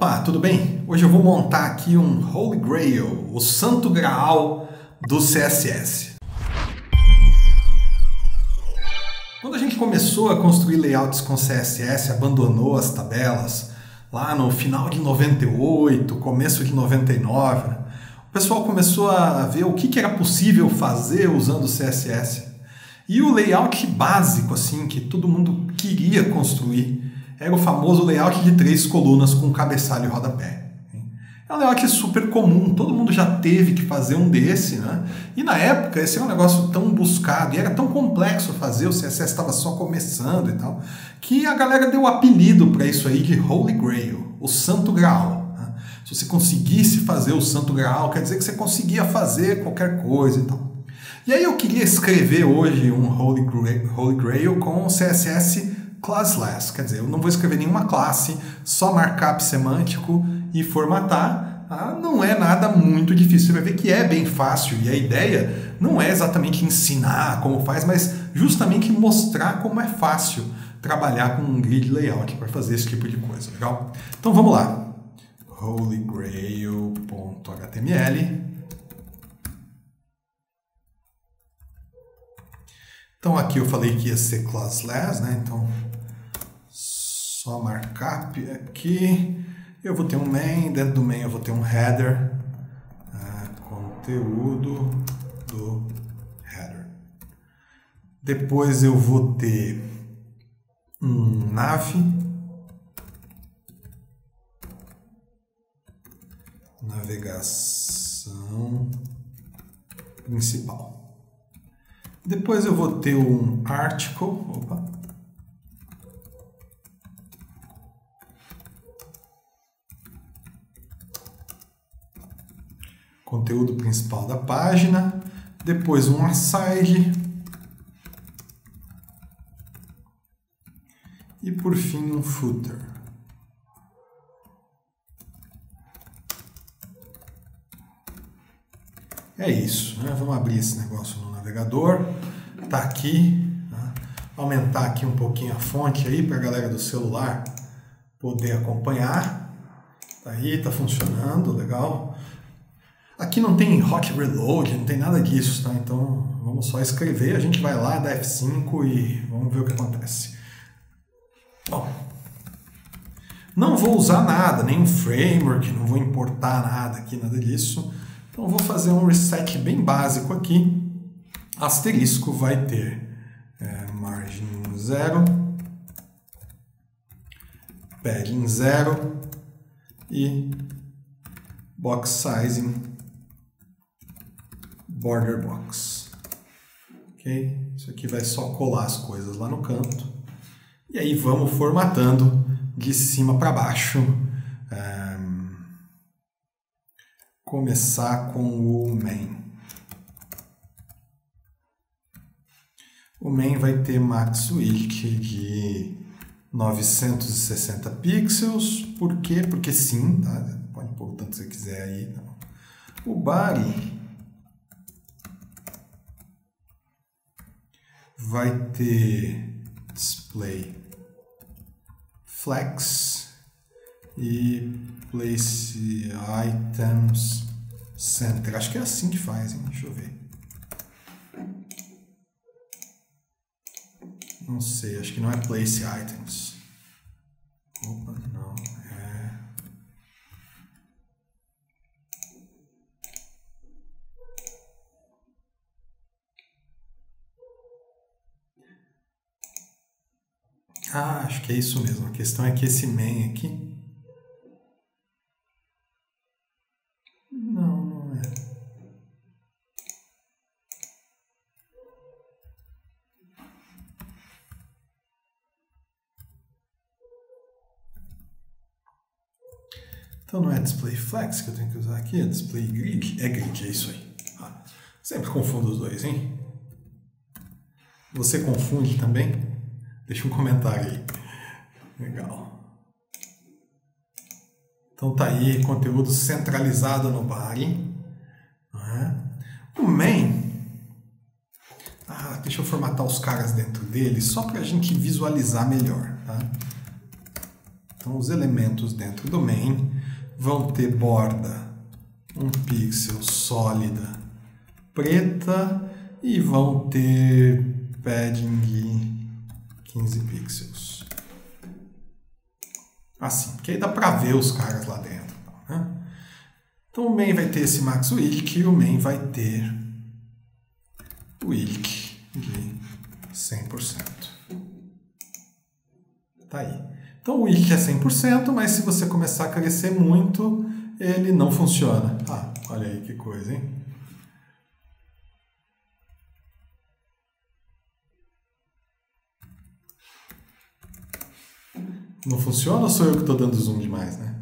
Opa, tudo bem? Hoje eu vou montar aqui um Holy Grail, o santo graal do CSS. Quando a gente começou a construir layouts com CSS, abandonou as tabelas, lá no final de 98, começo de 99, né? o pessoal começou a ver o que era possível fazer usando CSS. E o layout básico, assim, que todo mundo queria construir, era o famoso layout de três colunas com cabeçalho e rodapé. É um layout super comum, todo mundo já teve que fazer um desse, né? E na época esse era um negócio tão buscado e era tão complexo fazer, o CSS estava só começando e tal, que a galera deu o apelido para isso aí de Holy Grail, o Santo Graal. Né? Se você conseguisse fazer o Santo Graal, quer dizer que você conseguia fazer qualquer coisa e tal. E aí eu queria escrever hoje um Holy Grail, Holy Grail com CSS classless, quer dizer, eu não vou escrever nenhuma classe, só markup semântico e formatar. Ah, não é nada muito difícil. Você vai ver que é bem fácil e a ideia não é exatamente ensinar como faz, mas justamente mostrar como é fácil trabalhar com um grid layout para fazer esse tipo de coisa. Legal? Então vamos lá. holygrail.html Então aqui eu falei que ia ser classless, né? Então só markup aqui. Eu vou ter um main, dentro do main eu vou ter um header, uh, conteúdo do header. Depois eu vou ter um nav, navegação principal. Depois eu vou ter um article, opa, conteúdo principal da página, depois um aside e por fim um footer. É isso, né? vamos abrir esse negócio no navegador, tá aqui, né? aumentar aqui um pouquinho a fonte aí para a galera do celular poder acompanhar. Tá aí, tá funcionando, legal. Aqui não tem hot reload, não tem nada disso, tá? Então vamos só escrever, a gente vai lá, dá F5 e vamos ver o que acontece. Bom, não vou usar nada, nenhum framework, não vou importar nada aqui, nada disso. Então vou fazer um reset bem básico aqui. Asterisco vai ter é, margem 0, padding 0 e box sizing border box. Ok? Isso aqui vai só colar as coisas lá no canto. E aí vamos formatando de cima para baixo. Um, começar com o main. O main vai ter max width de 960 pixels. Por quê? Porque sim, tá? Pode pôr o tanto que você quiser aí. O body vai ter display flex e place items center. Acho que é assim que faz, hein? Deixa eu ver. Não sei, acho que não é place items. Opa, não. Ah, acho que é isso mesmo. A questão é que esse main aqui. Não, não é. Então não é display flex que eu tenho que usar aqui, é display grid. É grid, é isso aí. Ah, sempre confundo os dois, hein? Você confunde também? Deixa um comentário aí. Legal. Então tá aí, conteúdo centralizado no body. É? O main. Ah, deixa eu formatar os caras dentro dele, só para a gente visualizar melhor. Tá? Então, os elementos dentro do main vão ter borda 1 pixel sólida preta e vão ter padding 15 pixels. Assim, que aí dá para ver os caras lá dentro. Né? Então o main vai ter esse max width e o main vai ter o width de 100%. Tá aí. Então o width é 100%, mas se você começar a crescer muito, ele não funciona. Ah, olha aí que coisa, hein? Não funciona ou sou eu que estou dando zoom demais, né?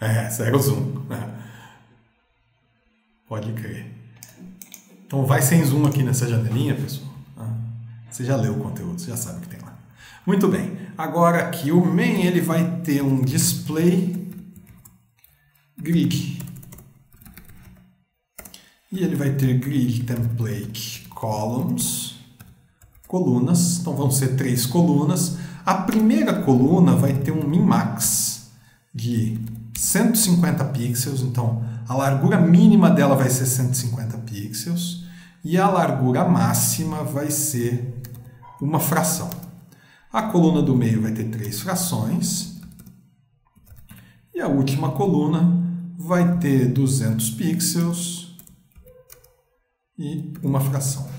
É, segue zoom. Pode crer. Então vai sem zoom aqui nessa janelinha, pessoal. Ah, você já leu o conteúdo, você já sabe o que tem lá. Muito bem. Agora aqui o main ele vai ter um display grid. E ele vai ter grid template columns, colunas. Então vão ser três colunas. A primeira coluna vai ter um min-max de 150 pixels, então a largura mínima dela vai ser 150 pixels e a largura máxima vai ser uma fração. A coluna do meio vai ter três frações e a última coluna vai ter 200 pixels e uma fração.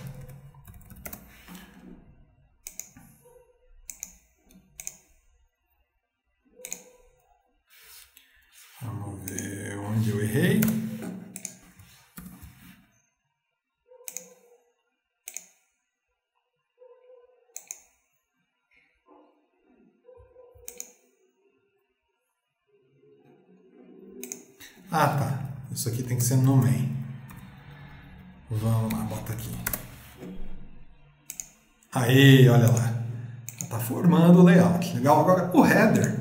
Eu errei. Ah, tá. Isso aqui tem que ser no main. Vamos lá, bota aqui. Aí, olha lá. Está formando o layout. Legal. Agora, o header.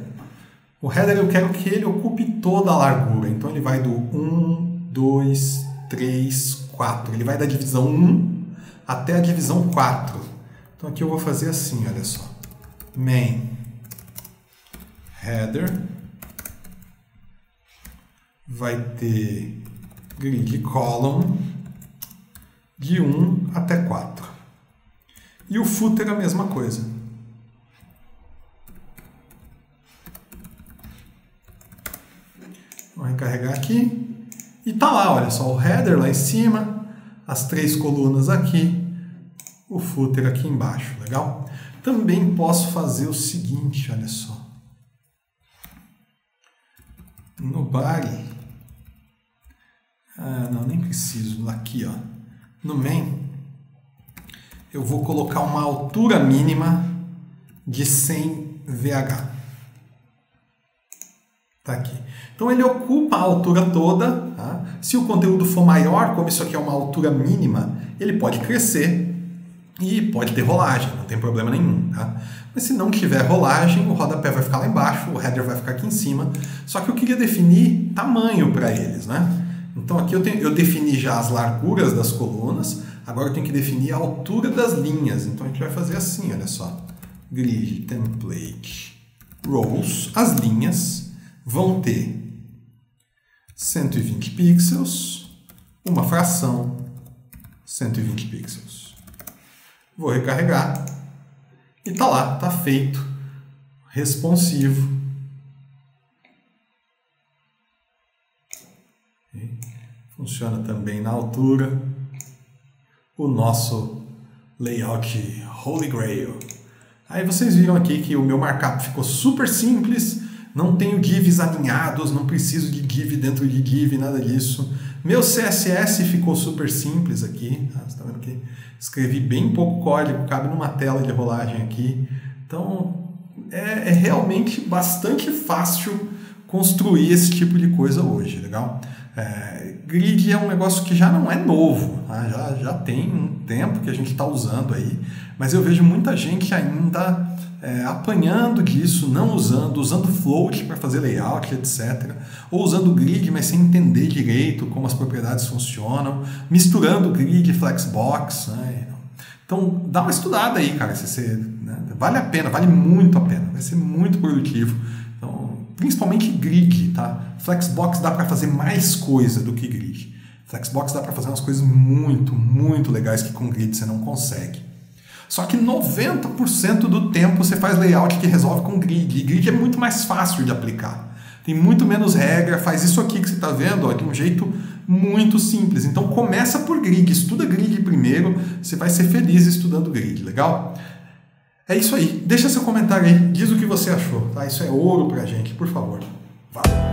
O header eu quero que ele ocupe toda a largura. Então ele vai do 1, 2, 3, 4. Ele vai da divisão 1 até a divisão 4. Então aqui eu vou fazer assim, olha só. Main header vai ter grid column de 1 até 4. E o footer é a mesma coisa. Vou recarregar aqui. E tá lá, olha só, o header lá em cima, as três colunas aqui, o footer aqui embaixo, legal? Também posso fazer o seguinte, olha só. No body, ah, não, nem preciso, aqui ó, no main, eu vou colocar uma altura mínima de 100 VH. Tá aqui. Então ele ocupa a altura toda. Tá? Se o conteúdo for maior, como isso aqui é uma altura mínima, ele pode crescer e pode ter rolagem, não tem problema nenhum. Tá? Mas se não tiver rolagem, o rodapé vai ficar lá embaixo, o header vai ficar aqui em cima. Só que eu queria definir tamanho para eles. Né? Então aqui eu, tenho, eu defini já as larguras das colunas, agora eu tenho que definir a altura das linhas. Então a gente vai fazer assim, olha só. Grid, template, rows, as linhas vão ter 120 pixels, uma fração 120 pixels. Vou recarregar e tá lá, tá feito, responsivo. Funciona também na altura. O nosso layout Holy Grail. Aí vocês viram aqui que o meu markup ficou super simples, não tenho divs alinhados, não preciso de div dentro de div, nada disso. Meu CSS ficou super simples aqui, tá? você está vendo que escrevi bem pouco código, cabe numa tela de rolagem aqui. Então é, é realmente bastante fácil construir esse tipo de coisa hoje, legal? É, grid é um negócio que já não é novo, tá? já, já tem um tempo que a gente está usando aí, mas eu vejo muita gente ainda é, apanhando disso, não usando, usando float para fazer layout, etc. Ou usando grid, mas sem entender direito como as propriedades funcionam, misturando grid e flexbox. Né? Então, dá uma estudada aí, cara. Se você, né? Vale a pena, vale muito a pena. Vai ser muito produtivo. Então, principalmente grid, tá? Flexbox dá para fazer mais coisa do que grid. Flexbox dá para fazer umas coisas muito, muito legais que com grid você não consegue. Só que 90% do tempo você faz layout que resolve com grid. E grid é muito mais fácil de aplicar. Tem muito menos regra, faz isso aqui que você está vendo ó, de um jeito muito simples. Então começa por grid, estuda grid primeiro, você vai ser feliz estudando grid, legal? É isso aí. Deixa seu comentário aí, diz o que você achou, tá? Isso é ouro pra gente, por favor. Valeu!